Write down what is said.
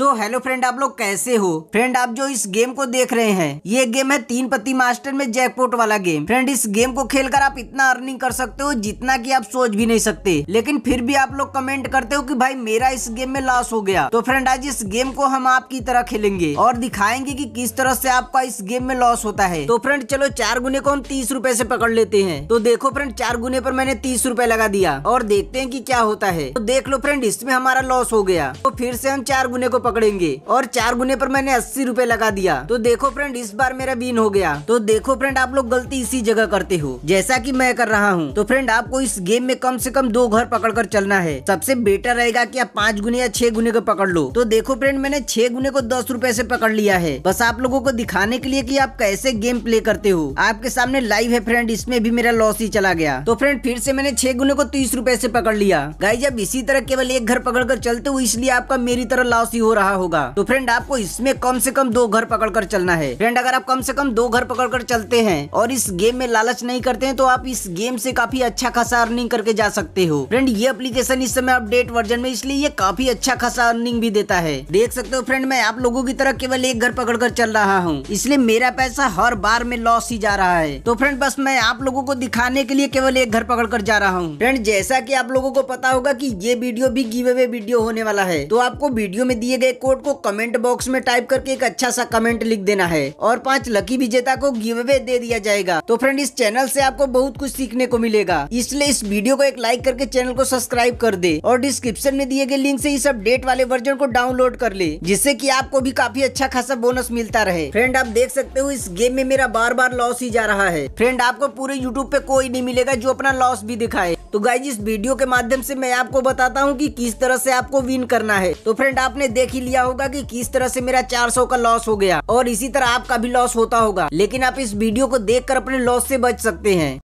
So hello friend आप लोग कैसे हो? फ्रेंड आप जो इस गेम को देख रहे हैं, ये गेम है तीन पति मास्टर में जैकपोर्ट वाला गेम फ्रेंड इस गेम को खेलकर आप इतना अर्निंग कर सकते हो जितना कि आप सोच भी नहीं सकते. लेकिन फिर भी आप लोग कमेंट करते हो कि भाई, मेरा इस गेम में लॉस हो गया. तो फ्रेंड आज इस गेम को हम आपकी तरह खेलेंगे और दिखाएँगे कि किस तरह से आपका इस गेम में लॉस होता है. तो फ्रेंड चलो चार गुने को हम तीस रूपए से पकड़ लेते हैं. तो देखो फ्रेंड चार गुने पर मैंने तीस रूपए लगा दिया और देखते हैं कि क्या होता है. तो देख लो फ्रेंड इसमें हमारा लॉस हो गया. तो फिर से हम चार गुने को पकड़ेंगे। और चार गुने पर मैंने अस्सी रूपए लगा दिया। तो देखो फ्रेंड इस बार मेरा बीन हो गया। तो देखो फ्रेंड आप लोग गलती इसी जगह करते हो। जैसा कि मैं कर रहा हूँ। तो फ्रेंड आपको इस गेम में कम से कम दो घर पकड़ कर चलना है। सबसे बेटर रहेगा की आप पाँच गुने या छह गुने को पकड़ लो। तो देखो फ्रेंड मैंने छह गुने को दस रूपए ऐसी पकड़ लिया है। बस आप लोगों को दिखाने के लिए की आप कैसे गेम प्ले करते हो। आपके सामने लाइव है फ्रेंड इसमें भी मेरा लॉस ही चला गया। तो फ्रेंड फिर से मैंने छह गुने को तीस रूपए ऐसी पकड़ लिया। गाई जब इसी तरह केवल एक घर पकड़ कर चलते हो, इसलिए आपका मेरी तरह लॉस ही हो रहा होगा। तो फ्रेंड आपको इसमें कम से कम दो घर पकड़ कर चलना है। फ्रेंड अगर आप कम से कम दो घर पकड़ कर चलते हैं और इस गेम में लालच नहीं करते हैं तो आप इस गेम से काफ़ी अच्छा खासा अर्निंग करके जा सकते हो। फ्रेंड ये एप्लीकेशन इस समय अपडेट वर्जन में, इसलिए ये काफ़ी अच्छा खासा अर्निंग भी देता है। देख सकते हो फ्रेंड मैं आप लोगों की तरह केवल एक घर पकड़ कर चल रहा हूँ। इसलिए मेरा पैसा हर बार में लॉस ही जा रहा है। तो फ्रेंड बस मैं आप लोगों को दिखाने के लिए केवल एक घर पकड़ कर जा रहा हूँ। फ्रेंड जैसा की आप लोगों को पता होगा की ये वीडियो भी गिव वीडियो होने वाला है। तो आपको वीडियो में दिए गए कोड को कमेंट बॉक्स में टाइप करके एक अच्छा सा कमेंट लिख देना है। और पाँच लकी विजेता को गिव अवे दे दिया जाएगा। तो फ्रेंड इस चैनल से आपको बहुत कुछ सीखने को मिलेगा। इसलिए इस वीडियो को एक लाइक करके चैनल को सब्सक्राइब कर दे और डिस्क्रिप्शन में दिए गए लिंक से इस अपडेट वाले वर्जन को डाउनलोड कर ले, जिससे कि आपको भी काफ़ी अच्छा खासा बोनस मिलता रहे। फ्रेंड आप देख सकते हो इस गेम में मेरा बार बार लॉस ही जा रहा है। फ्रेंड आपको पूरे यूट्यूब पे कोई नहीं मिलेगा जो अपना लॉस भी दिखाए। तो गाइज़ इस वीडियो के माध्यम से मैं आपको बताता हूँ कि किस तरह से आपको विन करना है। तो फ्रेंड आपने देख ही लिया होगा कि किस तरह से मेरा 400 का लॉस हो गया और इसी तरह आपका भी लॉस होता होगा। लेकिन आप इस वीडियो को देखकर अपने लॉस से बच सकते हैं।